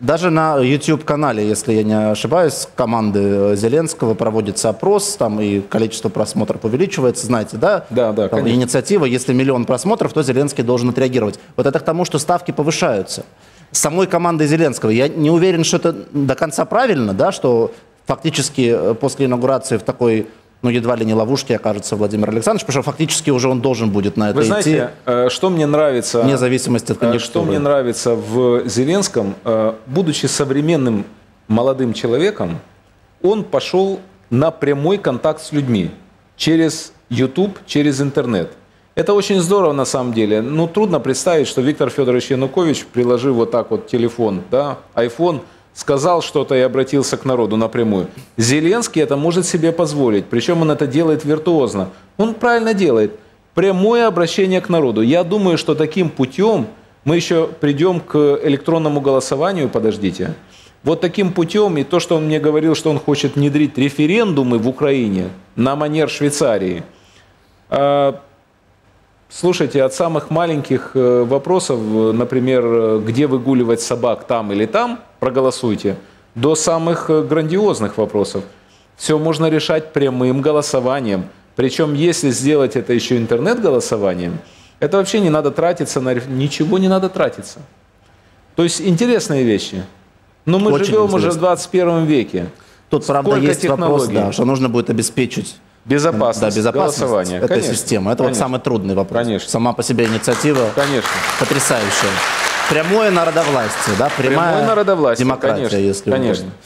Даже на YouTube-канале, если я не ошибаюсь, команды Зеленского проводится опрос, там и количество просмотров увеличивается, знаете, да? Да, да, Там конечно. инициатива, если миллион просмотров, то Зеленский должен отреагировать. Вот это к тому, что ставки повышаются. Самой командой Зеленского. Я не уверен, что это до конца правильно, да, что фактически э, после инаугурации в такой, ну, едва ли не ловушке окажется Владимир Александрович, потому что фактически уже он должен будет на это Вы идти, знаете, э, что мне нравится... вне зависимости от Э, конъюнктуры. Что мне нравится в Зеленском, э, будучи современным молодым человеком, он пошел на прямой контакт с людьми через YouTube, через интернет. Это очень здорово на самом деле. Ну, трудно представить, что Виктор Федорович Янукович, приложив вот так вот телефон, да, iPhone, сказал что-то и обратился к народу напрямую. Зеленский это может себе позволить, причем он это делает виртуозно. Он правильно делает. Прямое обращение к народу. Я думаю, что таким путем мы еще придем к электронному голосованию, подождите. Вот таким путем, и то, что он мне говорил, что он хочет внедрить референдумы в Украине на манер Швейцарии. Слушайте, от самых маленьких э, вопросов, э, например, э, где выгуливать собак там или там, проголосуйте, до самых грандиозных вопросов. Все можно решать прямым голосованием. Причем, если сделать это еще интернет-голосованием, это вообще не надо тратиться на... Ничего не надо тратиться. То есть интересные вещи. Но мы Очень живем уже в интересно. 21 веке. Тут, правда, Сколько есть вопрос, технологий? да, что нужно будет обеспечить Безопасность, да, безопасность голосования. этой Конечно, системы. Это вот конечно. самый трудный вопрос. Конечно. Сама по себе инициатива Конечно. потрясающая. Прямое народовластие, да? Прямая Прямое народовластие, демократия, конечно, если конечно. угодно.